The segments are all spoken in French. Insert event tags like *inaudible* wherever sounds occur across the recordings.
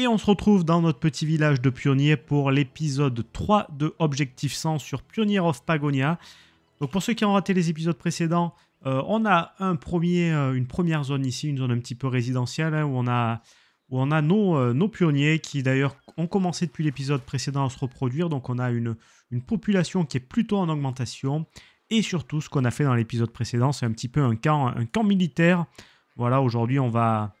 Et on se retrouve dans notre petit village de pionniers pour l'épisode 3 de Objectif 100 sur Pioneer of Pagonia. Donc pour ceux qui ont raté les épisodes précédents, euh, on a euh, une première zone ici, une zone un petit peu résidentielle, hein, où on a, euh, nos pionniers qui d'ailleurs ont commencé depuis l'épisode précédent à se reproduire. Donc on a une, population qui est plutôt en augmentation. Et surtout, ce qu'on a fait dans l'épisode précédent, c'est un petit peu un camp militaire. Voilà, aujourd'hui, on va,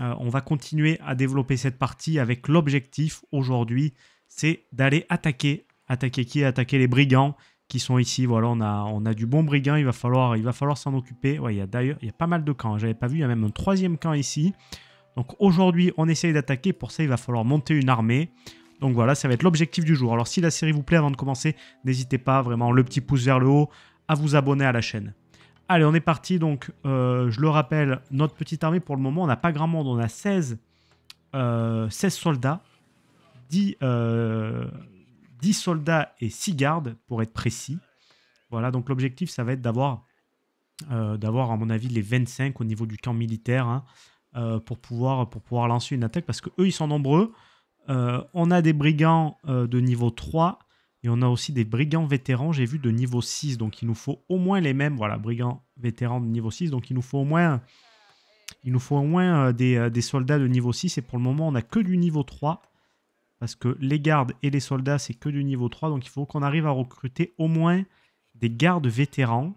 euh, on va continuer à développer cette partie avec l'objectif aujourd'hui, c'est d'aller attaquer. Attaquer qui Attaquer les brigands qui sont ici. Voilà, on a, du bon brigand, il va falloir, falloir s'en occuper. Il y a d'ailleurs, pas mal de camps. Hein. J'avais pas vu, il y a même un troisième camp ici. Donc aujourd'hui, on essaye d'attaquer. Pour ça, il va falloir monter une armée. Donc voilà, ça va être l'objectif du jour. Alors si la série vous plaît, avant de commencer, n'hésitez pas vraiment le petit pouce vers le haut à vous abonner à la chaîne. Allez, on est parti. Donc, euh, je le rappelle, notre petite armée, pour le moment, on n'a pas grand monde. On a 16, 16 euh, soldats, 10, 10, euh, soldats et 6 gardes, pour être précis. Voilà, donc l'objectif, ça va être d'avoir, d'avoir, à mon avis, les 25 au niveau du camp militaire, hein, pour, pouvoir, pour pouvoir lancer une attaque, parce que eux ils sont nombreux. on a des brigands de niveau 3 et on a aussi des brigands vétérans, j'ai vu, de niveau 6. Donc il nous faut au moins les mêmes. Voilà, brigands vétérans de niveau 6. Donc il nous faut au moins, au moins euh, euh, des, soldats de niveau 6. Et pour le moment, on n'a que du niveau 3. Parce que les gardes et les soldats, c'est que du niveau 3. Donc il faut qu'on arrive à recruter au moins des gardes vétérans.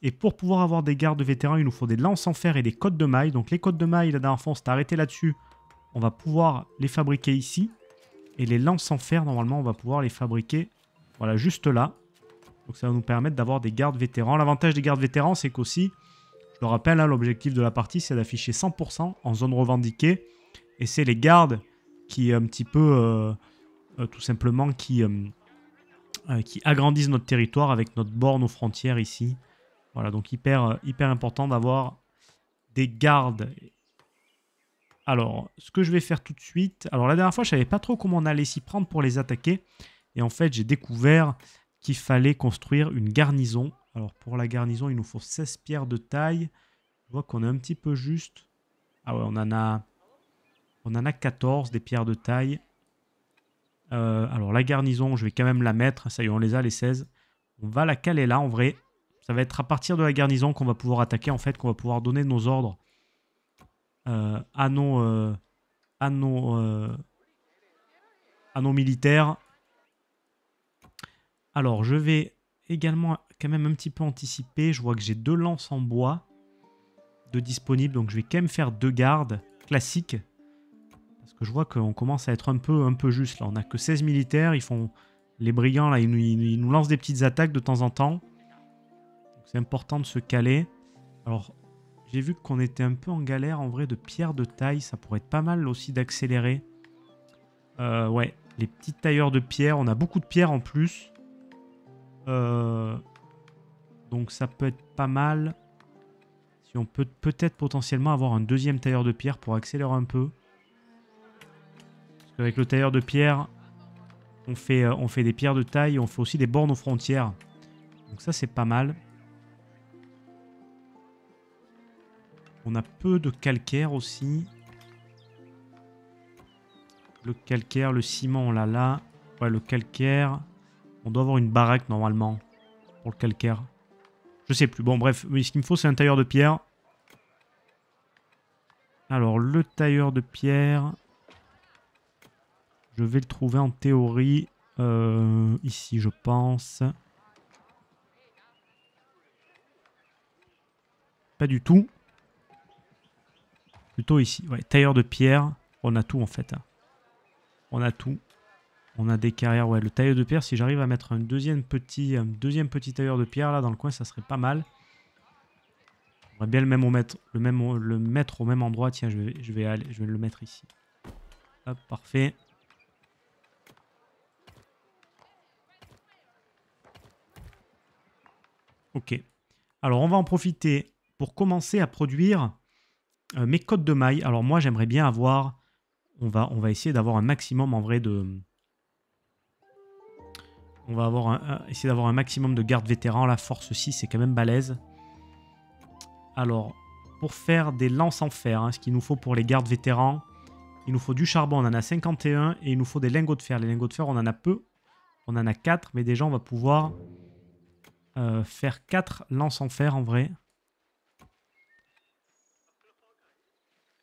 Et pour pouvoir avoir des gardes vétérans, il nous faut des lances en fer et des côtes de maille. Donc les côtes de maille, la dernière fois, on s'est arrêté là-dessus. On va pouvoir les fabriquer ici. Et les lances en fer, normalement, on va pouvoir les fabriquer voilà, juste là. Donc ça va nous permettre d'avoir des gardes vétérans. L'avantage des gardes vétérans, c'est qu'aussi, je le rappelle, hein, l'objectif de la partie, c'est d'afficher 100% en zone revendiquée. Et c'est les gardes qui, un petit peu, euh, euh, tout simplement, qui, euh, qui agrandissent notre territoire avec notre borne aux frontières ici. Voilà, donc hyper, hyper important d'avoir des gardes alors, ce que je vais faire tout de suite... Alors, la dernière fois, je savais pas trop comment on allait s'y prendre pour les attaquer. Et en fait, j'ai découvert qu'il fallait construire une garnison. Alors, pour la garnison, il nous faut 16 pierres de taille. Je vois qu'on est un petit peu juste. Ah ouais, on en a... On en a 14 des pierres de taille. Euh, alors, la garnison, je vais quand même la mettre. Ça y est, on les a, les 16. On va la caler là, en vrai. Ça va être à partir de la garnison qu'on va pouvoir attaquer, en fait, qu'on va pouvoir donner nos ordres à, euh, à, militaires. Alors, je vais également quand même un petit peu anticiper. Je vois que j'ai deux lances en bois de disponibles. Donc, je vais quand même faire deux gardes classiques. Parce que je vois qu'on commence à être un peu, un peu juste. Là, on n'a que 16 militaires. Ils font... Les brigands, là, ils nous, ils nous lancent des petites attaques de temps en temps. C'est important de se caler. Alors, j'ai vu qu'on était un peu en galère en vrai de pierres de taille. Ça pourrait être pas mal aussi d'accélérer. Euh, ouais, les petites tailleurs de pierre. On a beaucoup de pierres en plus. Euh, donc ça peut être pas mal. Si on peut peut-être potentiellement avoir un deuxième tailleur de pierre pour accélérer un peu. Parce qu'avec le tailleur de pierre, on fait, euh, on fait des pierres de taille. On fait aussi des bornes aux frontières. Donc ça c'est pas mal. On a peu de calcaire aussi. Le calcaire, le ciment, on l'a là. Ouais, le calcaire. On doit avoir une baraque normalement pour le calcaire. Je sais plus. Bon, bref, ce qu'il me faut, c'est un tailleur de pierre. Alors, le tailleur de pierre. Je vais le trouver en théorie. Euh, ici, je pense. Pas du tout. Plutôt ici. Ouais, tailleur de pierre. On a tout en fait. Hein. On a tout. On a des carrières. Ouais, le tailleur de pierre, si j'arrive à mettre un deuxième petit, tailleur de pierre là dans le coin, ça serait pas mal. On va bien le, même au mettre, le, même, le au même endroit. Tiens, je vais, je vais le mettre ici. Hop, parfait. Ok. Alors, on va en profiter pour commencer à produire euh, mes codes de maille. Alors moi, j'aimerais bien avoir... On va, essayer d'avoir un maximum en vrai de... On va avoir essayer d'avoir un maximum de gardes vétérans. La force 6, c'est quand même balèze. Alors, pour faire des lances en fer, hein, ce qu'il nous faut pour les gardes vétérans, Il nous faut du charbon, on en a 51. Et il nous faut des lingots de fer. Les lingots de fer, on en a peu. On en a 4. Mais déjà, on va pouvoir euh, faire 4 lances en fer en vrai.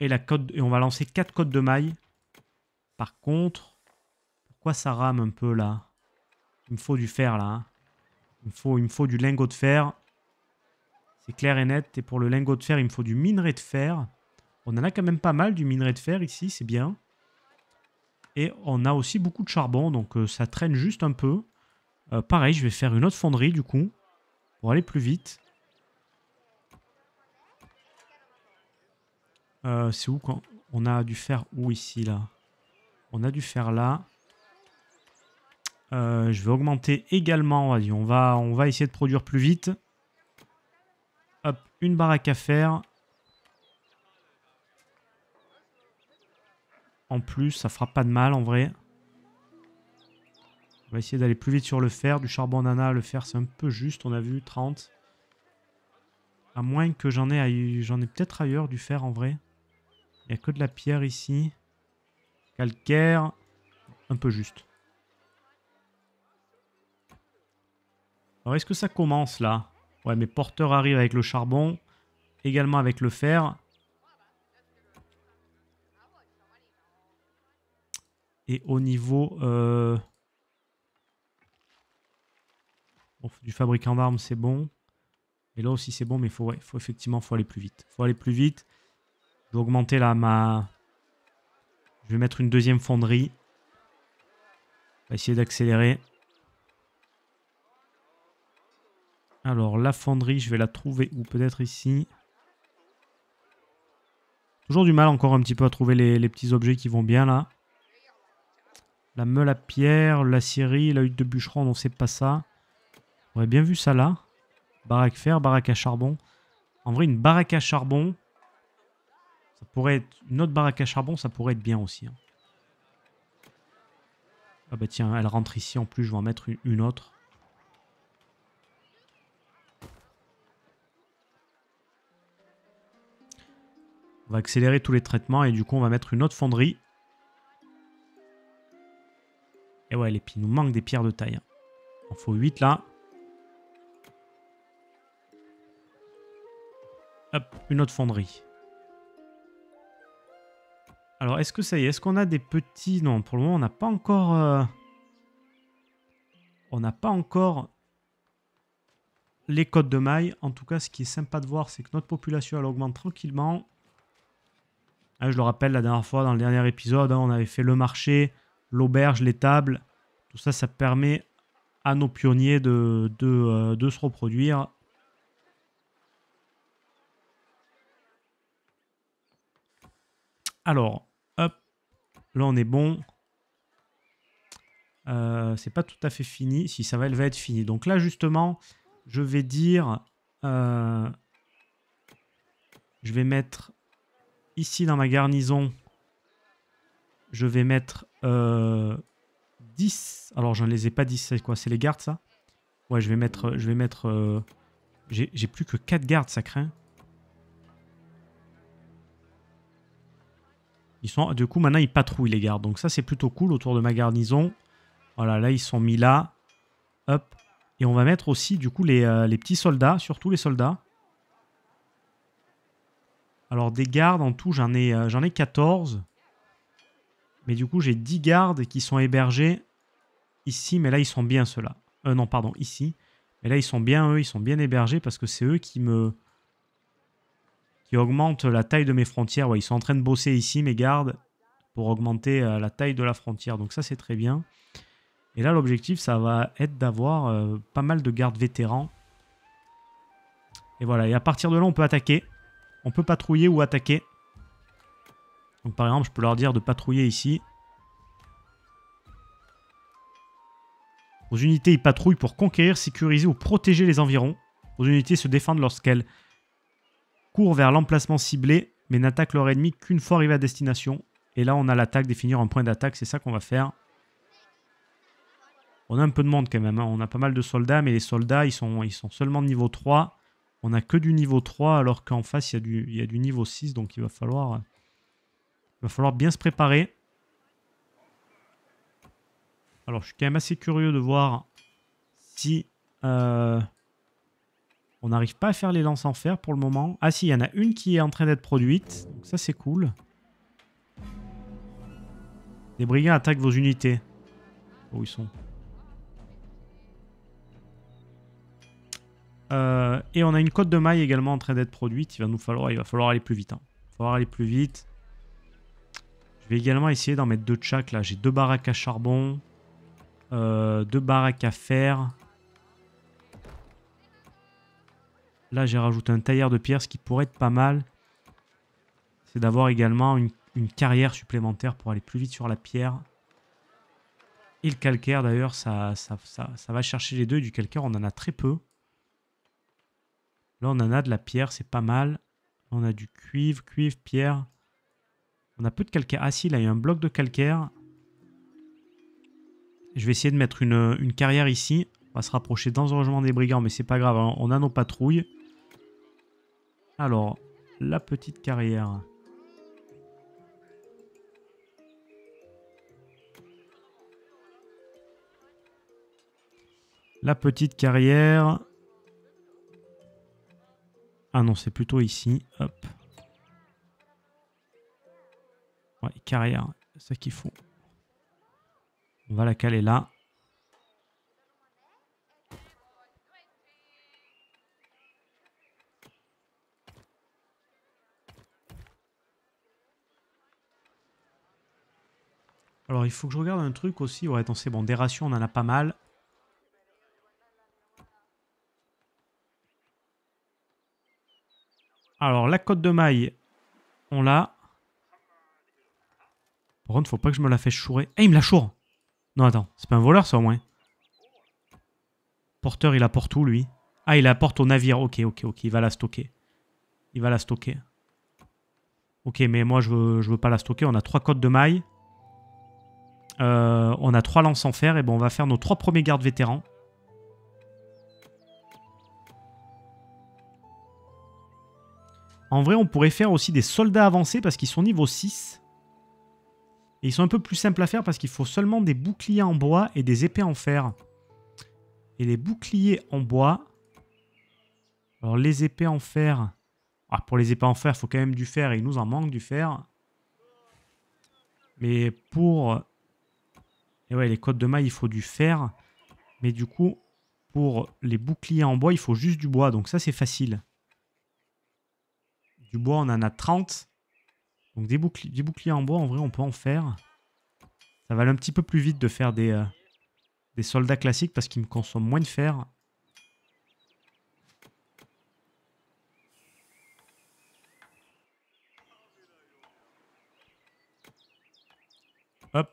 Et, on va lancer 4 codes de maille. Par contre, pourquoi ça rame un peu là? Il me faut du fer là. Hein. il, me faut, il faut du lingot de fer. C'est clair et net. Et pour le lingot de fer, il me faut du minerai de fer. On en a quand même pas mal du minerai de fer ici, c'est bien. Et on a aussi beaucoup de charbon, donc euh, ça traîne juste un peu. Euh, pareil, je vais faire une autre fonderie du coup, pour aller plus vite. Euh, c'est où quand On a dû faire où ici là? On a dû faire là. je vais augmenter également, on va, on va essayer de produire plus vite. Hop, une baraque à faire. En plus, ça fera pas de mal en vrai. On va essayer d'aller plus vite sur le fer. Du charbon nana, le fer c'est un peu juste, on a vu 30. À moins que j'en ai, j'en ai peut-être ailleurs du fer en vrai. Il n'y a que de la pierre ici. Calcaire. Un peu juste. Alors est-ce que ça commence là? Ouais, mes porteurs arrivent avec le charbon, également avec le fer. Et au niveau euh, du fabricant d'armes, c'est bon. Et là aussi, c'est bon, mais faut, faut effectivement faut aller plus vite. faut aller plus vite. Je vais augmenter là ma... Je vais mettre une deuxième fonderie. On va essayer d'accélérer. Alors, la fonderie, je vais la trouver où? Peut-être ici. Toujours du mal encore un petit peu à trouver les, petits objets qui vont bien là. La meule à pierre, la scierie, la hutte de bûcheron, non c'est pas ça. On aurait bien vu ça là. Baraque fer, baraque à charbon. En vrai, une baraque à charbon, ça pourrait être... Une autre baraque à charbon, ça pourrait être bien aussi. Hein. Ah bah tiens, elle rentre ici en plus, je vais en mettre une autre. On va accélérer tous les traitements et du coup on va mettre une autre fonderie. Et ouais, les il nous manque des pierres de taille. Il en faut 8 là. Hop, une autre fonderie. Alors, est-ce que ça y est Est-ce qu'on a des petits... Non, pour le moment, on n'a pas encore... Euh, on n'a pas encore les codes de maille. En tout cas, ce qui est sympa de voir, c'est que notre population, elle augmente tranquillement. Ah, je le rappelle, la dernière fois, dans le dernier épisode, hein, on avait fait le marché, l'auberge, les tables. Tout ça, ça permet à nos pionniers de, de, euh, se reproduire. Alors, là on est bon. Euh, c'est pas tout à fait fini. Si ça va, elle va être fini. Donc là, justement, je vais dire... Euh, je vais mettre ici dans ma garnison, je vais mettre 10. Euh, Alors, je ne les ai pas 10, c'est quoi? C'est les gardes, ça? Ouais, je vais mettre... Je vais mettre J'ai plus que 4 gardes, ça craint. Ils sont, du coup, maintenant, ils patrouillent, les gardes. Donc ça, c'est plutôt cool autour de ma garnison. Voilà, là, ils sont mis là. Hop. Et on va mettre aussi, du coup, les, euh, les petits soldats, surtout les soldats. Alors des gardes, en tout, j'en ai, euh, j'en ai 14. Mais du coup, j'ai 10 gardes qui sont hébergés ici. Mais là, ils sont bien ceux-là. Euh, non, pardon, ici. Mais là, ils sont bien, eux, ils sont bien hébergés parce que c'est eux qui me... qui augmentent la taille de mes frontières. Ils sont en train de bosser ici, mes gardes, pour augmenter euh, la taille de la frontière. Donc ça, c'est très bien. Et là, l'objectif, ça va être d'avoir euh, pas mal de gardes vétérans. Et voilà, et à partir de là, on peut attaquer. On peut patrouiller ou attaquer. Donc par exemple, je peux leur dire de patrouiller ici. Vos unités y patrouillent pour conquérir, sécuriser ou protéger les environs. Vos unités se défendent lorsqu'elles courent vers l'emplacement ciblé, mais n'attaquent leur ennemi qu'une fois arrivées à destination. Et là, on a l'attaque, définir un point d'attaque, c'est ça qu'on va faire. On a un peu de monde quand même, hein. on a pas mal de soldats, mais les soldats, ils sont, ils sont seulement de niveau 3. On a que du niveau 3 alors qu'en face il y, a du, il y a du niveau 6 donc il va falloir va falloir bien se préparer. Alors, je suis quand même assez curieux de voir si euh, on n'arrive pas à faire les lances en fer pour le moment. Ah si, il y en a une qui est en train d'être produite. Donc ça, c'est cool. Les brigands attaquent vos unités. Où ils sont euh, Et on a une côte de maille également en train d'être produite. Il va nous falloir, il va falloir aller plus vite. Hein. Il va falloir aller plus vite. Je vais également essayer d'en mettre deux de chaque. Là, j'ai deux baraques à charbon. Euh, deux baraques à fer. Là, j'ai rajouté un tailleur de pierre, ce qui pourrait être pas mal. C'est d'avoir également une, carrière supplémentaire pour aller plus vite sur la pierre. Et le calcaire, d'ailleurs, ça, ça, va chercher les deux. Du calcaire, on en a très peu. Là, on en a de la pierre, c'est pas mal. On a du cuivre, cuivre, pierre. On a peu de calcaire. Ah si, là, il y a un bloc de calcaire. Je vais essayer de mettre une, carrière ici. On va se rapprocher dangereusement des brigands, mais c'est pas grave. Hein. On a nos patrouilles. Alors, la petite carrière. La petite carrière. Ah non, c'est plutôt ici. Hop. Ouais, carrière. C'est ça qu'il faut. On va la caler là. Alors, il faut que je regarde un truc aussi. Ouais, attends, c'est bon. Des rations, on en a pas mal. Alors, la côte de maille, on l'a. Par contre, faut pas que je me la fasse chourer. Eh, il me la choure Non, attends. C'est pas un voleur, ça, au moins Porteur, il apporte où, lui? Ah, il apporte au navire. Ok, ok, ok. Il va la stocker. Il va la stocker. Ok, mais moi, je veux, veux pas la stocker. On a trois côtes de maille. Euh, on a trois lances en fer. Et bon, on va faire nos trois premiers gardes vétérans. En vrai, on pourrait faire aussi des soldats avancés parce qu'ils sont niveau 6. Et ils sont un peu plus simples à faire parce qu'il faut seulement des boucliers en bois et des épées en fer. Et les boucliers en bois... Alors les épées en fer... Ah, pour les épées en fer, il faut quand même du fer et il nous en manque du fer. Mais pour... Et ouais, les côtes de maille, il faut du fer. Mais du coup, pour les boucliers en bois, il faut juste du bois. Donc ça, c'est facile. Du bois, on en a 30. Donc des, boucliers en bois, en vrai, on peut en faire. Ça va aller un petit peu plus vite de faire des, euh, des soldats classiques parce qu'ils me consomment moins de fer. Hop.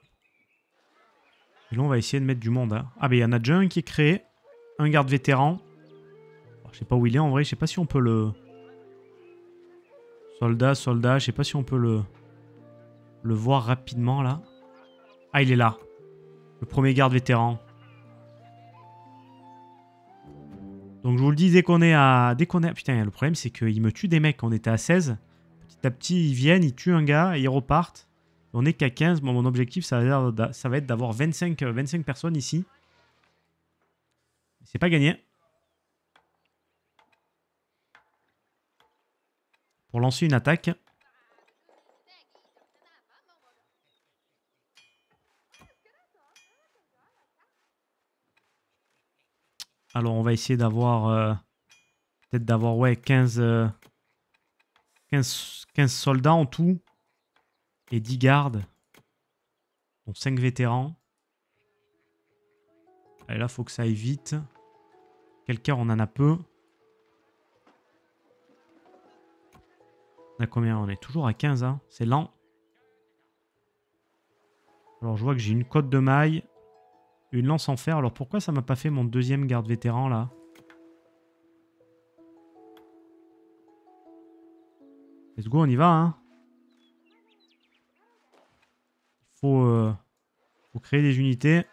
Et là, on va essayer de mettre du monde. Hein. Ah, ben il y en a déjà un qui est créé. Un garde vétéran. Je sais pas où il est en vrai. Je sais pas si on peut le... Soldat, soldat, je sais pas si on peut le, le voir rapidement là. Ah, il est là. Le premier garde vétéran. Donc je vous le dis, dès qu'on est à... Dès qu'on est... Putain, le problème c'est qu'il me tue des mecs. On était à 16. Petit à petit, ils viennent, ils tuent un gars et ils repartent. On est qu'à 15. mon objectif, ça va, être d'avoir 25, 25 personnes ici. C'est pas gagné. pour lancer une attaque. Alors on va essayer d'avoir euh, peut-être d'avoir ouais 15, 15, 15 soldats en tout et 10 gardes. Donc 5 vétérans. Et là faut que ça aille vite. Quelqu'un on en a peu. On a combien? On est toujours à 15, hein c'est lent. Alors je vois que j'ai une côte de maille, une lance en fer. Alors pourquoi ça m'a pas fait mon deuxième garde vétéran là? Let's go, on y va. Hein faut, euh, faut créer des unités.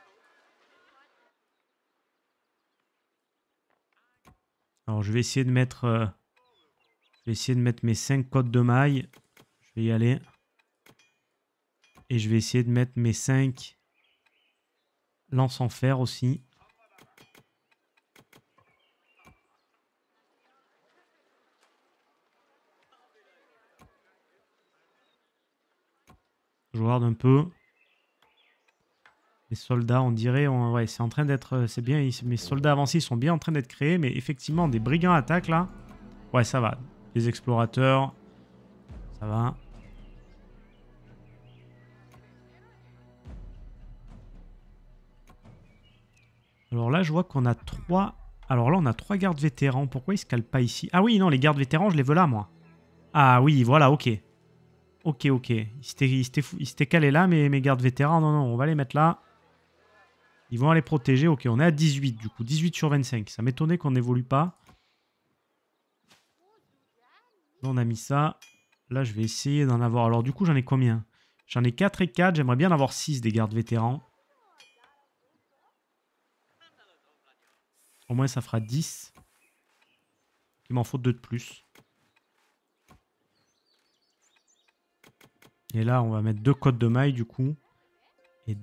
Alors je vais essayer de mettre... Euh, je vais essayer de mettre mes 5 codes de maille. Je vais y aller. Et je vais essayer de mettre mes 5 lances en fer aussi. Je regarde un peu. Les soldats, on dirait, ouais, c'est en train d'être, c'est bien, mes soldats avancés sont bien en train d'être créés, mais effectivement, des brigands attaquent là. Ouais, ça va. Les explorateurs, ça va. Alors là, je vois qu'on a trois... Alors là, on a trois gardes vétérans. Pourquoi ils se calent pas ici? Ah oui, non, les gardes vétérans, je les veux là, moi. Ah oui, voilà, ok. Ok, ok. Ils s'étaient calés là, mais mes gardes vétérans, non, non, on va les mettre là. Ils vont aller protéger. Ok, on est à 18 du coup. 18 sur 25. Ça m'étonnait qu'on n'évolue pas. On a mis ça. Là, je vais essayer d'en avoir. Alors, du coup, j'en ai combien? J'en ai 4 et 4. J'aimerais bien en avoir 6 des gardes vétérans. Au moins, ça fera 10. Il m'en faut 2 de plus. Et là, on va mettre deux côtes de maille, du coup. Et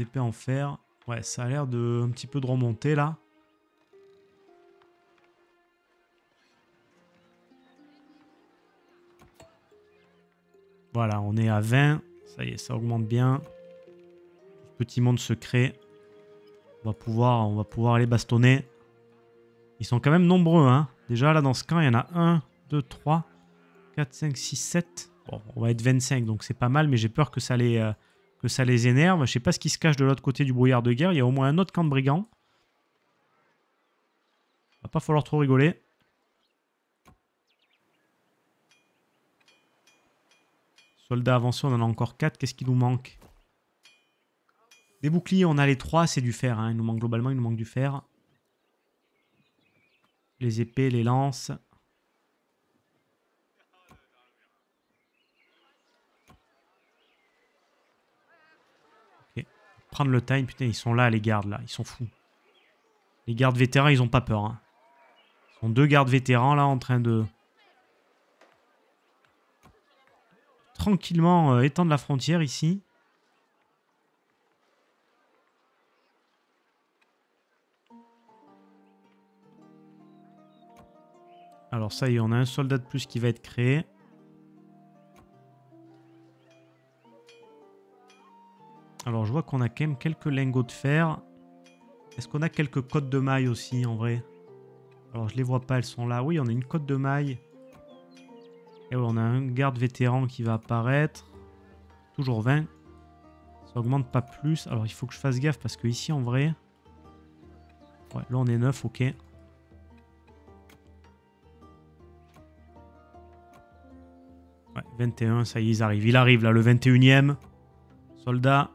épées en fer. Ouais, ça a l'air de un petit peu de remonter, là. Voilà, on est à 20. Ça y est, ça augmente bien. Petit monde secret. On va pouvoir, on va pouvoir les bastonner. Ils sont quand même nombreux. Hein. Déjà, là, dans ce camp, il y en a 1, 2, 3, 4, 5, 6, 7. Bon, on va être 25, donc c'est pas mal, mais j'ai peur que ça, les, euh, que ça les énerve. Je sais pas ce qui se cache de l'autre côté du brouillard de guerre. Il y a au moins un autre camp de brigands. Va pas falloir trop rigoler. Soldats avancés, on en a encore 4. Qu'est-ce qui nous manque? Des boucliers, on a les 3, c'est du fer. Hein. Il nous manque globalement, il nous manque du fer. Les épées, les lances. Prendre le time. Putain, ils sont là, les gardes, là. Ils sont fous. Les gardes vétérans, ils ont pas peur. Hein. Sont deux gardes vétérans, là, en train de... tranquillement euh, étendre la frontière ici. Alors ça y est, on a un soldat de plus qui va être créé. Alors je vois qu'on a quand même quelques lingots de fer. Est-ce qu'on a quelques côtes de maille aussi en vrai? Alors je les vois pas, elles sont là. Oui, on a une côte de maille. Et on a un garde vétéran qui va apparaître. Toujours 20. Ça augmente pas plus. Alors il faut que je fasse gaffe parce que ici en vrai... Ouais, là on est 9, ok. Ouais, 21, ça y est, ils arrivent. Il arrive là, le 21ème. Soldat.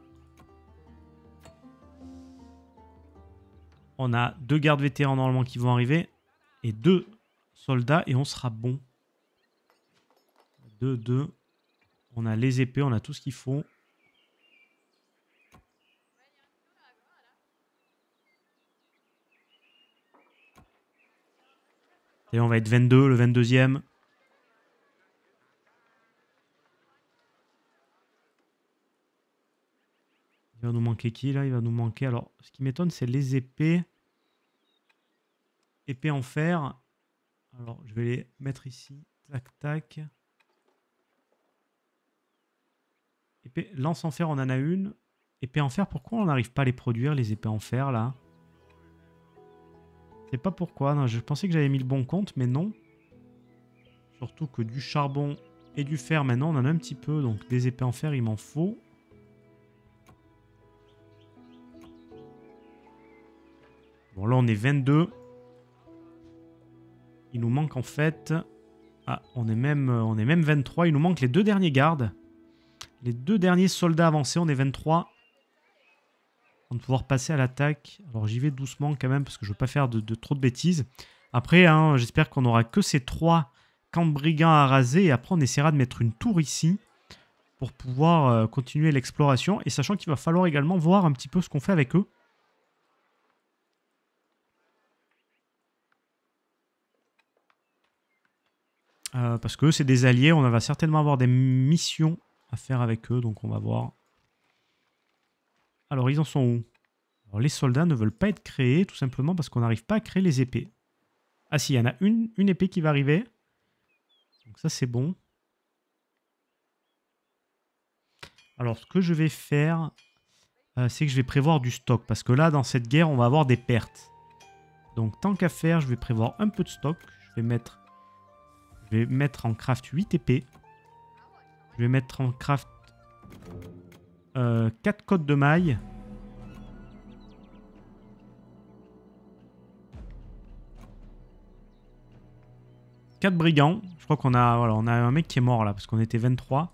On a deux gardes vétérans normalement qui vont arriver. Et deux soldats et on sera bon. 2, 2. On a les épées, on a tout ce qu'il faut. Et on va être 22, le 22e. Il va nous manquer qui là? Il va nous manquer. Alors, ce qui m'étonne, c'est les épées. Épées en fer. Alors, je vais les mettre ici. Tac, tac. Épée, lance en fer, on en a une. Épée en fer, pourquoi on n'arrive pas à les produire, les épées en fer, là? Je sais pas pourquoi. Je pensais que j'avais mis le bon compte, mais non. Surtout que du charbon et du fer, maintenant, on en a un petit peu. Donc, des épées en fer, il m'en faut. Bon, là, on est 22. Il nous manque, en fait... Ah, on est même, on est même 23. Il nous manque les deux derniers gardes. Les deux derniers soldats avancés, on est 23. On va pouvoir passer à l'attaque. Alors j'y vais doucement quand même parce que je veux pas faire de, trop de bêtises. Après, hein, j'espère qu'on aura que ces trois camps de à raser. Et après, on essaiera de mettre une tour ici pour pouvoir euh, continuer l'exploration. Et sachant qu'il va falloir également voir un petit peu ce qu'on fait avec eux. Euh, parce que c'est des alliés, on va certainement avoir des missions à faire avec eux, donc on va voir. Alors, ils en sont où? Les soldats ne veulent pas être créés, tout simplement parce qu'on n'arrive pas à créer les épées. Ah si, il y en a une, une épée qui va arriver. Donc ça, c'est bon. Alors, ce que je vais faire, euh, c'est que je vais prévoir du stock. Parce que là, dans cette guerre, on va avoir des pertes. Donc, tant qu'à faire, je vais prévoir un peu de stock. Je vais mettre, je vais mettre en craft 8 épées. Je vais mettre en craft euh, 4 côtes de mailles. Quatre brigands. Je crois qu'on a, voilà, on a un mec qui est mort là parce qu'on était 23.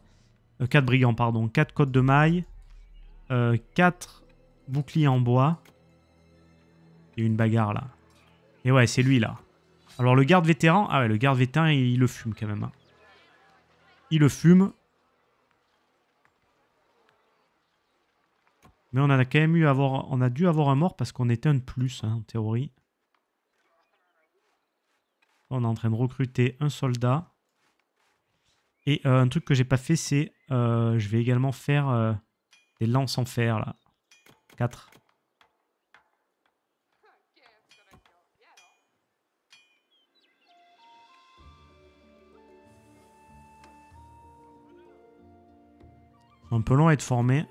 4 euh, brigands, pardon. 4 côtes de mailles. 4 euh, boucliers en bois. A une bagarre là. Et ouais, c'est lui là. Alors le garde vétéran, ah ouais, le garde vétéran, il, le fume quand même. Hein. Il le fume. Mais on a quand même eu avoir, on a dû avoir un mort parce qu'on était un plus hein, en théorie. On est en train de recruter un soldat. Et euh, un truc que j'ai pas fait, c'est euh, je vais également faire euh, des lances en fer là. 4. Un peu long à être formé.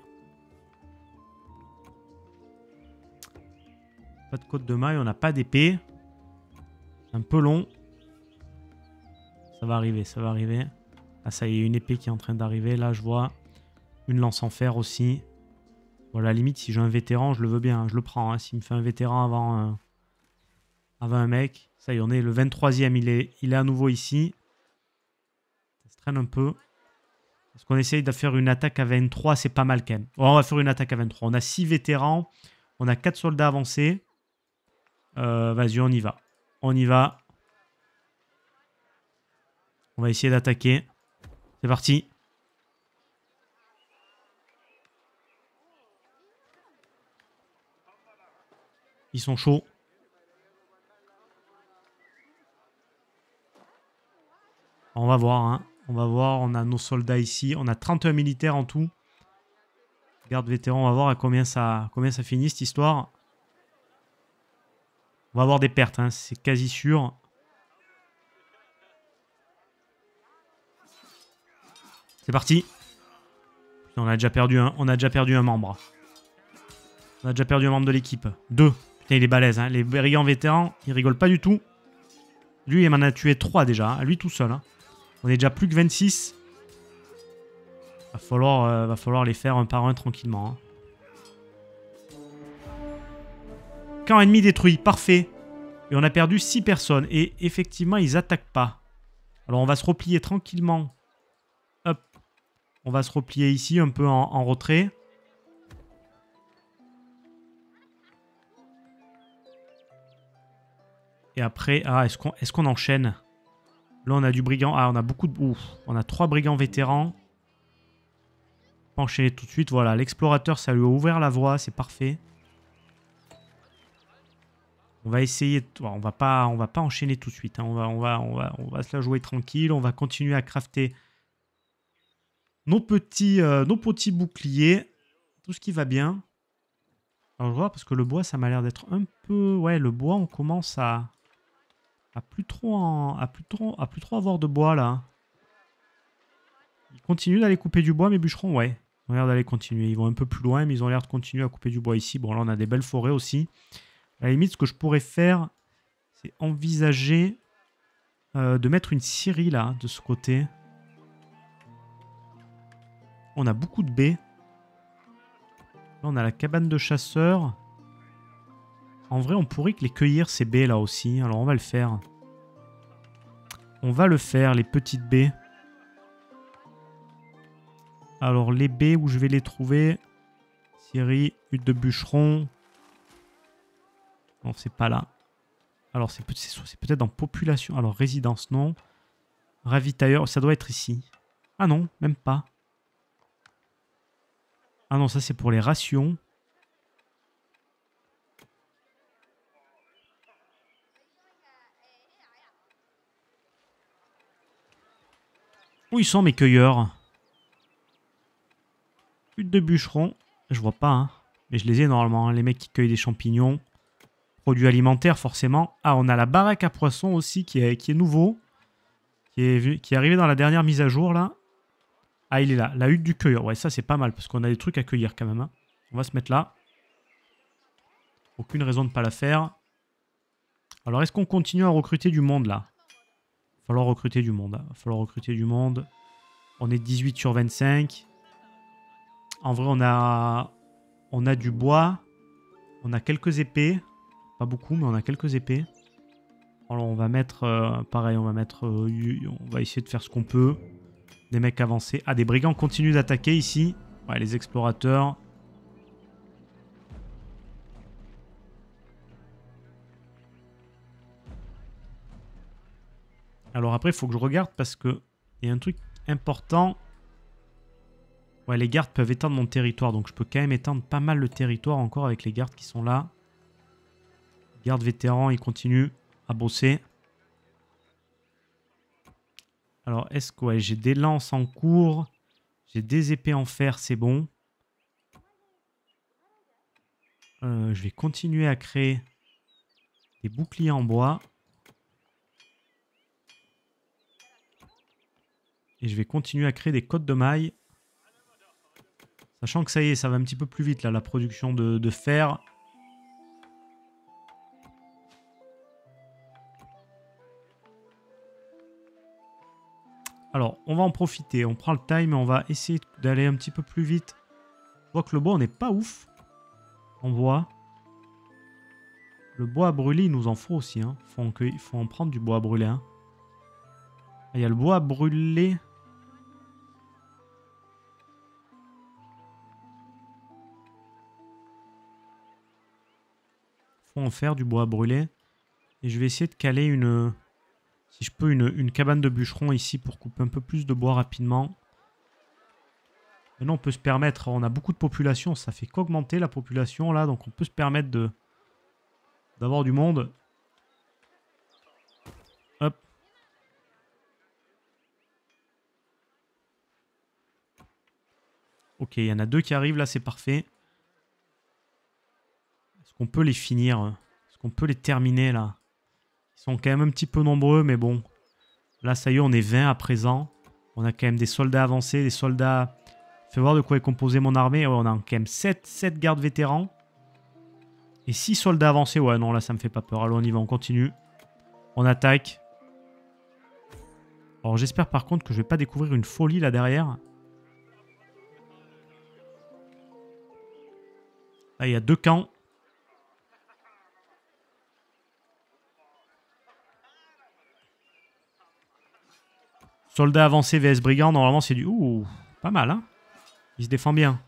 Pas de côte de maille, on n'a pas d'épée. Un peu long. Ça va arriver, ça va arriver. Ah, ça y est, une épée qui est en train d'arriver. Là, je vois une lance en fer aussi. Voilà, limite, si j'ai un vétéran, je le veux bien. Je le prends. Hein. S'il me fait un vétéran avant, un... avant un mec. Ça y est, on est le 23e. Il est, il est à nouveau ici. Ça se traîne un peu. Est-ce qu'on essaye de faire une attaque à 23 C'est pas mal quand même. on va faire une attaque à 23. On a 6 vétérans. On a 4 soldats avancés. Euh, vas-y, on y va. On y va. On va essayer d'attaquer. C'est parti. Ils sont chauds. On va voir, hein. On va voir, on a nos soldats ici. On a 31 militaires en tout. Garde vétéran, on va voir à combien ça, finit cette histoire. On va avoir des pertes, hein. c'est quasi sûr. C'est parti. On a déjà perdu un, on a déjà perdu un membre. On a déjà perdu un membre de l'équipe. Deux. Putain, il est balèze. Hein. Les brigands vétérans, ils rigolent pas du tout. Lui, il m'en a tué trois déjà. Hein. Lui tout seul. On est déjà plus que 26. Va falloir, euh, va falloir les faire un par un tranquillement. Hein. Camp ennemi détruit. Parfait. Et on a perdu 6 personnes. Et effectivement, ils attaquent pas. Alors, on va se replier tranquillement on va se replier ici un peu en, retrait. Et après, ah, est-ce qu'on est qu'on enchaîne? Là, on a du brigand. Ah, on a beaucoup de... Ouf, on a trois brigands vétérans. On enchaîner tout de suite. Voilà, l'explorateur, ça lui a ouvert la voie. C'est parfait. On va essayer... On va pas, on va pas enchaîner tout de suite. Hein. On, va, on, va, on, va, on va se la jouer tranquille. On va continuer à crafter nos petits, euh, nos petits boucliers, tout ce qui va bien. Alors je vois parce que le bois ça m'a l'air d'être un peu... Ouais le bois on commence à... Plus trop, à plus trop, à plus trop avoir de bois là. Ils continuent d'aller couper du bois mes bûcherons? Ouais. Ils ont l'air d'aller continuer. Ils vont un peu plus loin mais ils ont l'air de continuer à couper du bois ici. Bon là on a des belles forêts aussi. À la limite ce que je pourrais faire c'est envisager euh, de mettre une scierie là de ce côté. On a beaucoup de baies. Là, on a la cabane de chasseurs. En vrai, on pourrait les cueillir, ces baies, là aussi. Alors, on va le faire. On va le faire, les petites baies. Alors, les baies, où je vais les trouver? Syrie, hutte de bûcheron. Non, c'est pas là. Alors, c'est peut-être dans population. Alors, résidence, non. Ravitailleur, ça doit être ici. Ah non, même pas. Ah non, ça c'est pour les rations. Où ils sont mes cueilleurs? Hutte de bûcheron. Je vois pas, hein. Mais je les ai normalement, hein. les mecs qui cueillent des champignons. Produits alimentaires, forcément. Ah, on a la baraque à poissons aussi, qui est, nouveau. Qui est, qui arrivé dans la dernière mise à jour, là. Ah, il est là. La hutte du cueilleur. Ouais, ça, c'est pas mal, parce qu'on a des trucs à cueillir, quand même. Hein. On va se mettre là. Aucune raison de ne pas la faire. Alors, est-ce qu'on continue à recruter du monde, là? Falloir recruter du monde. Va falloir recruter du monde. On est 18 sur 25. En vrai, on a, on a du bois. On a quelques épées. Pas beaucoup, mais on a quelques épées. Alors, on va mettre... Euh, pareil, on va mettre... Euh, on va essayer de faire ce qu'on peut. Des mecs avancés. Ah, des brigands continuent d'attaquer ici. Ouais, les explorateurs. Alors après, il faut que je regarde parce que il y a un truc important. Ouais, les gardes peuvent étendre mon territoire, donc je peux quand même étendre pas mal le territoire encore avec les gardes qui sont là. Gardes vétérans, ils continuent à bosser. Alors, est-ce que j'ai des lances en cours J'ai des épées en fer, c'est bon. Euh, je vais continuer à créer des boucliers en bois. Et je vais continuer à créer des côtes de mailles. Sachant que ça y est, ça va un petit peu plus vite là, la production de, fer. Alors, on va en profiter. On prend le time et on va essayer d'aller un petit peu plus vite. Je vois que le bois, on n'est pas ouf. On voit. Le bois à brûler, il nous en faut aussi. Hein. il faut en prendre du bois à brûler. Hein. Il y a le bois à brûler. En faire du bois à brûler. Et je vais essayer de caler une... Si je peux, une, cabane de bûcheron ici pour couper un peu plus de bois rapidement. Maintenant, on peut se permettre... On a beaucoup de population. Ça fait qu'augmenter la population, là. Donc, on peut se permettre de d'avoir du monde. Hop. Ok, il y en a deux qui arrivent, là, c'est parfait. On peut les finir Est-ce qu'on peut les terminer là Ils sont quand même un petit peu nombreux, mais bon. Là, ça y est, on est 20 à présent. On a quand même des soldats avancés, des soldats... Fais voir de quoi est composée mon armée. on a quand même 7, 7 gardes vétérans. Et 6 soldats avancés. Ouais, non, là, ça me fait pas peur. Allons, on y va, on continue. On attaque. Alors, j'espère par contre que je vais pas découvrir une folie là derrière. Là, il y a deux camps. Soldat avancé vs brigand, normalement c'est du... Ouh, pas mal, hein Il se défend bien.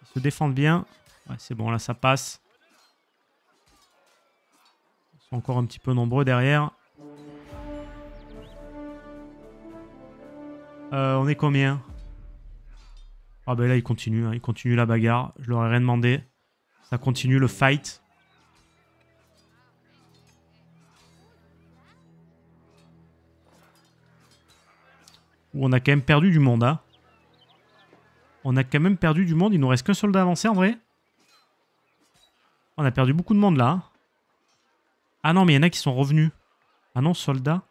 Ils se défendent bien. Ouais, c'est bon, là ça passe. Ils sont encore un petit peu nombreux derrière. Euh, on est combien? Ah ben là, ils continuent. Hein. Ils continuent la bagarre. Je leur ai rien demandé. Ça continue le fight. Où on a quand même perdu du monde, hein. On a quand même perdu du monde. Il nous reste qu'un soldat avancé, en vrai. On a perdu beaucoup de monde, là. Hein. Ah non, mais il y en a qui sont revenus. Ah non, soldat.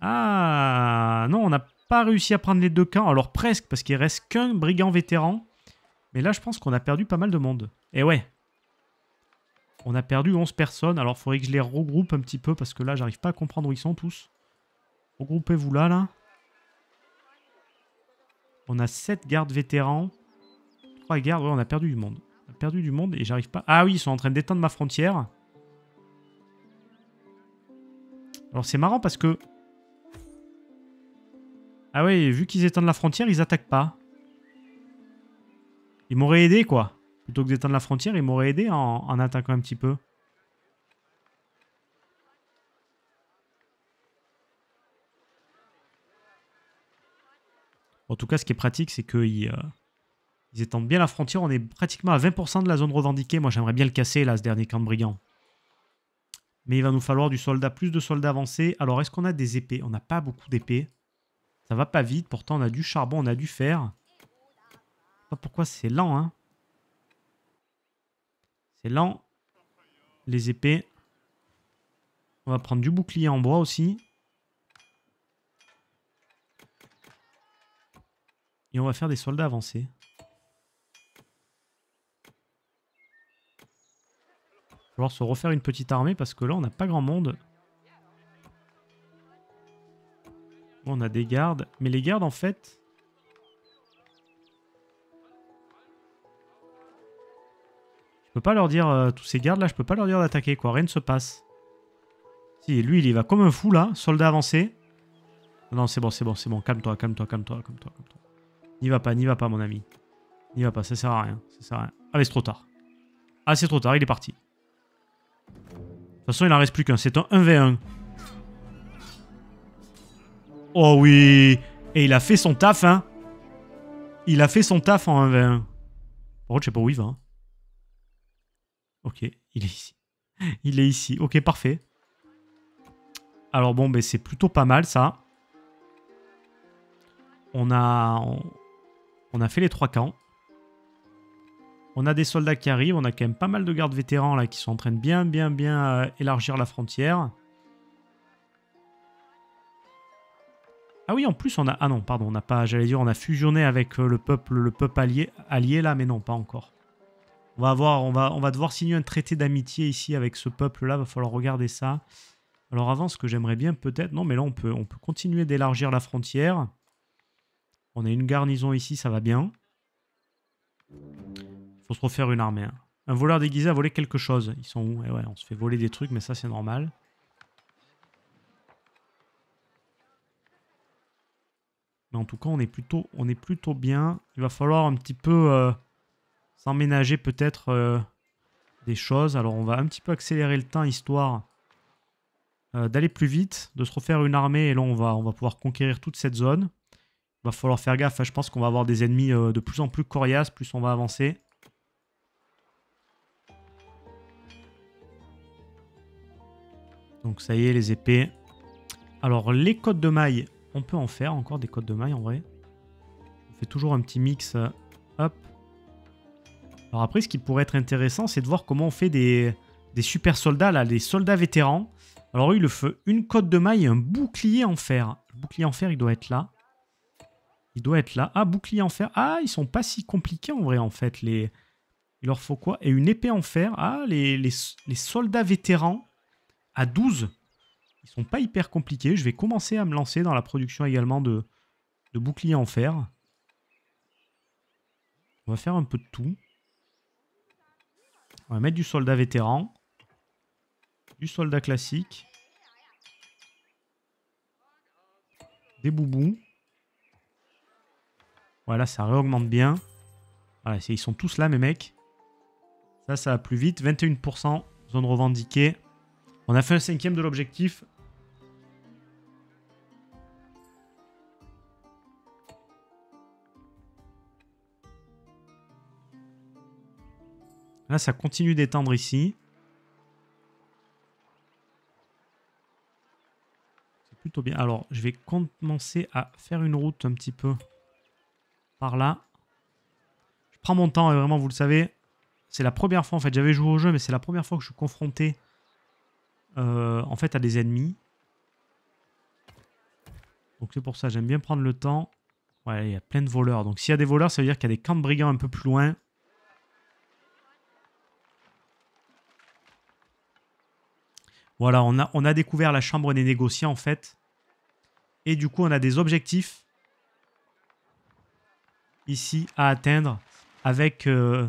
Ah non, on n'a pas réussi à prendre les deux camps. Alors presque, parce qu'il reste qu'un brigand vétéran. Mais là, je pense qu'on a perdu pas mal de monde. Et ouais, on a perdu 11 personnes. Alors, il faudrait que je les regroupe un petit peu parce que là, j'arrive pas à comprendre où ils sont tous. Regroupez-vous là, là. On a 7 gardes vétérans. 3 gardes. Ouais, on a perdu du monde. On a perdu du monde et j'arrive pas... Ah oui, ils sont en train d'éteindre ma frontière. Alors, c'est marrant parce que... Ah ouais, vu qu'ils étendent la frontière, ils attaquent pas. Ils m'auraient aidé, quoi. Plutôt que d'éteindre la frontière, il m'aurait aidé en, attaquant un petit peu. En tout cas, ce qui est pratique, c'est qu'ils euh, étendent bien la frontière. On est pratiquement à 20% de la zone revendiquée. Moi, j'aimerais bien le casser, là, ce dernier camp de brigands. Mais il va nous falloir du soldat, plus de soldats avancés. Alors, est-ce qu'on a des épées? On n'a pas beaucoup d'épées. Ça va pas vite. Pourtant, on a du charbon, on a du fer. Je sais pas pourquoi c'est lent, hein. C'est lent. Les épées. On va prendre du bouclier en bois aussi. Et on va faire des soldats avancés. Il va falloir se refaire une petite armée parce que là, on n'a pas grand monde. On a des gardes. Mais les gardes, en fait... peux pas leur dire... euh, tous ces gardes, là, je peux pas leur dire d'attaquer, quoi. Rien ne se passe. Si, lui, il y va comme un fou, là. Soldat avancé. Non, c'est bon, c'est bon, c'est bon. Calme-toi, calme-toi, calme-toi, calme-toi, calme-toi. N'y va pas, n'y va pas, mon ami. N'y va pas, ça sert à rien. Ça sert à rien. Ah, mais c'est trop tard. Ah, c'est trop tard, il est parti. De toute façon, il en reste plus qu'un. C'est un 1v1. Oh oui Et il a fait son taf, hein Il a fait son taf en 1v1. Par contre, je sais pas où il va. hein. Ok, il est ici. *laughs* Il est ici. Ok, parfait. Alors bon, ben, c'est plutôt pas mal, ça. On a... On, a fait les trois camps. On a des soldats qui arrivent. On a quand même pas mal de gardes vétérans, là, qui sont en train de bien, bien, bien euh, élargir la frontière. Ah oui, en plus, on a... Ah non, pardon, on n'a pas... J'allais dire, on a fusionné avec euh, le peuple, le peuple allié, allié, là, mais non, pas encore. On va, devoir signer un traité d'amitié ici avec ce peuple-là. Va falloir regarder ça. Alors avant, ce que j'aimerais bien peut-être... Non, mais là, on peut, on peut continuer d'élargir la frontière. On a une garnison ici, ça va bien. Faut se refaire une armée. hein. Un voleur déguisé a volé quelque chose. Ils sont où? Eh ouais, on se fait voler des trucs, mais ça, c'est normal. Mais en tout cas, on est plutôt, on est plutôt bien. Il va falloir un petit peu euh, s'emménager peut-être euh, des choses. Alors, on va un petit peu accélérer le temps, histoire euh, d'aller plus vite, de se refaire une armée. Et là, on va, pouvoir conquérir toute cette zone. Il va falloir faire gaffe. Je pense qu'on va avoir des ennemis euh, de plus en plus coriaces, plus on va avancer. Donc ça y est, les épées. Alors, les côtes de maille, on peut en faire encore des côtes de maille en vrai. On fait toujours un petit mix. hop. Alors après, ce qui pourrait être intéressant, c'est de voir comment on fait des, super soldats, là, des soldats vétérans. Alors eux, il le feu une côte de maille et un bouclier en fer. Le bouclier en fer, il doit être là. Il doit être là. Ah, bouclier en fer. Ah, ils sont pas si compliqués en vrai, en fait. Les... Il leur faut quoi? Et une épée en fer. Ah, les, les, soldats vétérans à 12. Ils sont pas hyper compliqués. Je vais commencer à me lancer dans la production également de boucliers en fer. On va faire un peu de tout. On va mettre du soldat vétéran. Du soldat classique. Des boubous. Voilà, ça réaugmente bien. Voilà, ils sont tous là, mes mecs. Ça, ça va plus vite. 21%, zone revendiquée. On a fait un cinquième de l'objectif. Là, ça continue d'étendre ici. C'est plutôt bien. Alors, je vais commencer à faire une route un petit peu par là. Je prends mon temps et vraiment, vous le savez, c'est la première fois, en fait, j'avais joué au jeu, mais c'est la première fois que je suis confronté euh, en fait à des ennemis. Donc c'est pour ça, j'aime bien prendre le temps. Ouais, il y a plein de voleurs. Donc s'il y a des voleurs, ça veut dire qu'il y a des camps de brigands un peu plus loin. Voilà, on a, on a découvert la chambre des négociants en fait. Et du coup, on a des objectifs ici à atteindre avec, euh,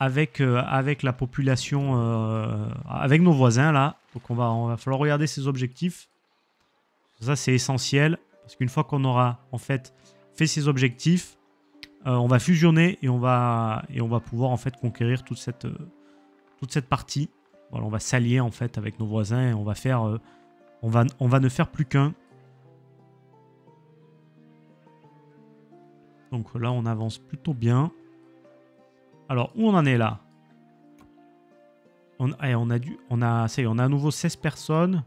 avec, euh, avec la population, euh, avec nos voisins là. Donc on va, on va falloir regarder ces objectifs. Ça c'est essentiel parce qu'une fois qu'on aura en fait fait ces objectifs, on va fusionner et on va, et on va pouvoir en fait conquérir toute cette, toute cette partie. On va s'allier en fait avec nos voisins et on va faire, euh, on va, ne faire plus qu'un. Donc là, on avance plutôt bien. Alors, où on en est là? On, eh, on a dû, on a, ça on a à nouveau 16 personnes.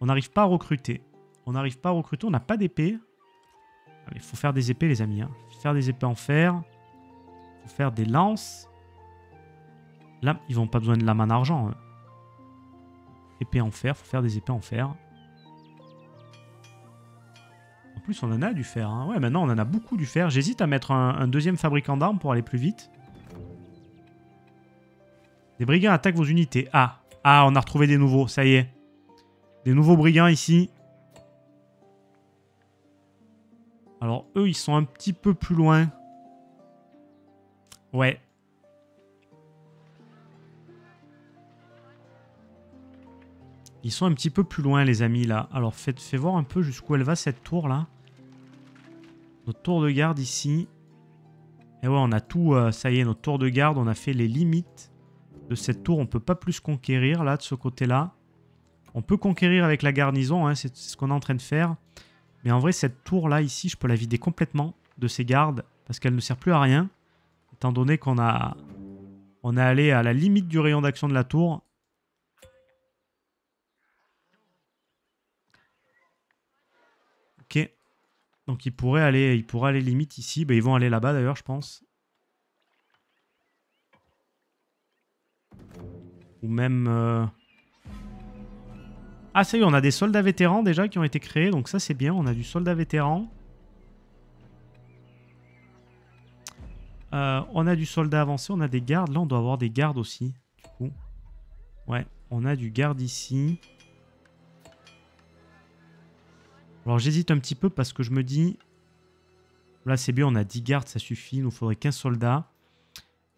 On n'arrive pas à recruter. On n'arrive pas à recruter, on n'a pas d'épée. Il faut faire des épées, les amis. Hein. Faire des épées en fer. Faire des lances. Là, ils vont pas besoin de lame en argent. Hein. Épée en fer, faut faire des épées en fer. En plus, on en a du fer. Hein. Ouais, maintenant, on en a beaucoup du fer. J'hésite à mettre un, deuxième fabricant d'armes pour aller plus vite. Des brigands attaquent vos unités. Ah, ah, on a retrouvé des nouveaux, ça y est. Des nouveaux brigands ici. Alors, eux, ils sont un petit peu plus loin. Ouais. Ils sont un petit peu plus loin, les amis, là. Alors, faites, fais voir un peu jusqu'où elle va, cette tour-là. Notre tour de garde, ici. Et ouais, on a tout... Euh, ça y est, notre tour de garde, on a fait les limites de cette tour. On peut pas plus conquérir, là, de ce côté-là. On peut conquérir avec la garnison, hein, c'est ce qu'on est en train de faire. Mais en vrai, cette tour-là, ici, je peux la vider complètement de ses gardes. Parce qu'elle ne sert plus à rien. Étant donné qu'on a... Est allé à la limite du rayon d'action de la tour. Ok. Donc ils pourraient aller, aller limite ici. Ben, ils vont aller là-bas d'ailleurs, je pense. Ou même... Euh, ah ça y est, on a des soldats vétérans déjà qui ont été créés, donc ça c'est bien, on a du soldat vétéran. Euh, on a du soldat avancé, on a des gardes. Là, on doit avoir des gardes aussi. Du coup. Ouais, on a du garde ici. Alors j'hésite un petit peu parce que je me dis... Là c'est bien, on a 10 gardes, ça suffit. Il nous faudrait 15 soldats.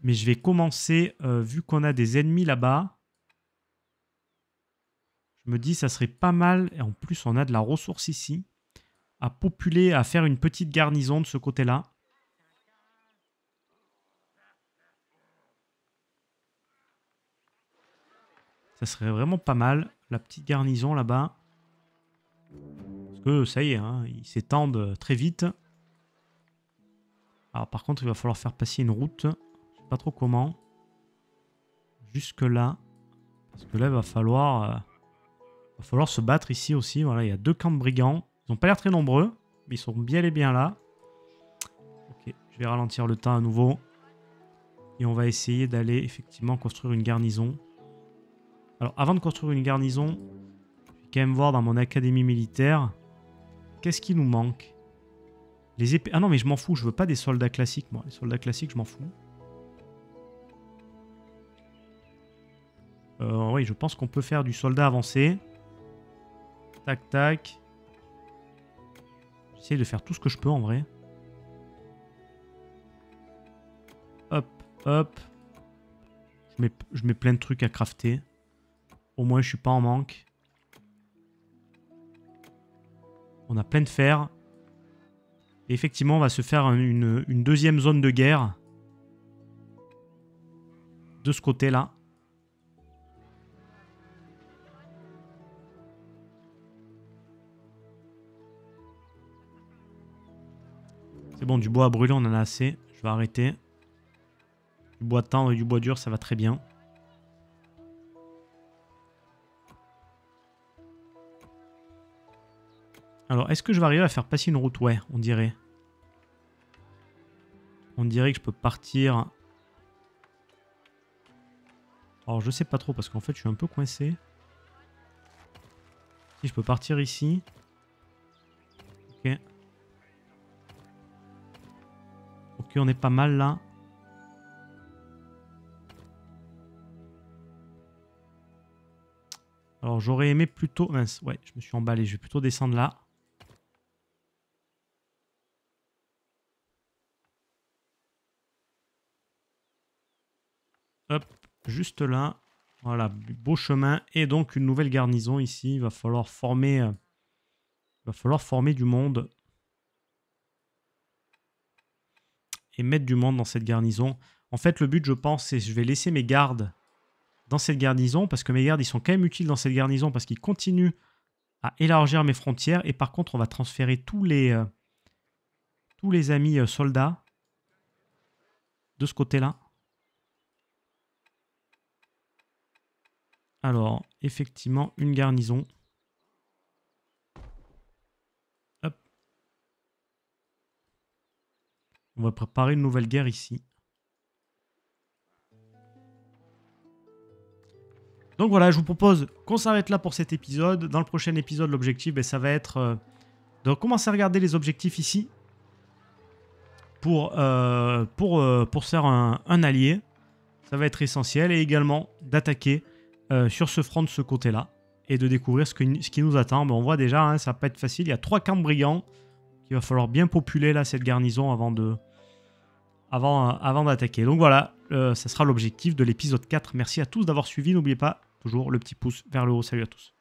Mais je vais commencer, euh, vu qu'on a des ennemis là-bas, je me dis ça serait pas mal, et en plus on a de la ressource ici, à populer, à faire une petite garnison de ce côté-là. Ça serait vraiment pas mal, la petite garnison là-bas. Parce que ça y est, hein, ils s'étendent très vite. Alors par contre, il va falloir faire passer une route. Je sais pas trop comment. Jusque là. Parce que là, il va falloir... Euh, va falloir se battre ici aussi. Voilà, il y a deux camps de brigands. Ils n'ont pas l'air très nombreux, mais ils sont bien et bien là. Ok, je vais ralentir le temps à nouveau. Et on va essayer d'aller effectivement construire une garnison. Alors, avant de construire une garnison, je vais quand même voir dans mon académie militaire, qu'est-ce qui nous manque? Les épées... Ah non, mais je m'en fous, je veux pas des soldats classiques, moi. Les soldats classiques, je m'en fous. Euh, oui, je pense qu'on peut faire du soldat avancé. Tac, tac. J'essaie de faire tout ce que je peux en vrai. Hop, hop. Je mets, je mets plein de trucs à crafter. Au moins, je suis pas en manque. On a plein de fer. Et effectivement, on va se faire une, une deuxième zone de guerre. De ce côté-là. C'est bon, du bois à brûler, on en a assez. Je vais arrêter. Du bois tendre et du bois dur, ça va très bien. Alors, est-ce que je vais arriver à faire passer une route Ouais, on dirait. On dirait que je peux partir... Alors, je sais pas trop, parce qu'en fait, je suis un peu coincé. Si je peux partir ici. Ok. Ok, on est pas mal là. Alors j'aurais aimé plutôt... Mince, ouais, je me suis emballé. Je vais plutôt descendre là. Hop, juste là. Voilà, beau chemin. Et donc une nouvelle garnison ici. Il va falloir former... Euh, il va falloir former du monde. et mettre du monde dans cette garnison. En fait, le but, je pense, c'est je vais laisser mes gardes dans cette garnison parce que mes gardes, ils sont quand même utiles dans cette garnison parce qu'ils continuent à élargir mes frontières. Et par contre, on va transférer tous les, euh, tous les amis euh, soldats de ce côté-là. Alors, effectivement, une garnison. Hop. On va préparer une nouvelle guerre ici. Donc voilà, je vous propose qu'on s'arrête là pour cet épisode. Dans le prochain épisode, l'objectif, ben, ça va être euh, de commencer à regarder les objectifs ici pour, euh, euh, faire un, allié. Ça va être essentiel. Et également d'attaquer sur ce front de ce côté-là et de découvrir ce, qui nous attend. Mais on voit déjà, hein, ça va pas être facile. Il y a trois camps brigands qu'il va falloir bien populer là, cette garnison avant de avant, avant d'attaquer. Donc voilà, ça sera l'objectif de l'épisode 4. Merci à tous d'avoir suivi. N'oubliez pas toujours le petit pouce vers le haut. Salut à tous.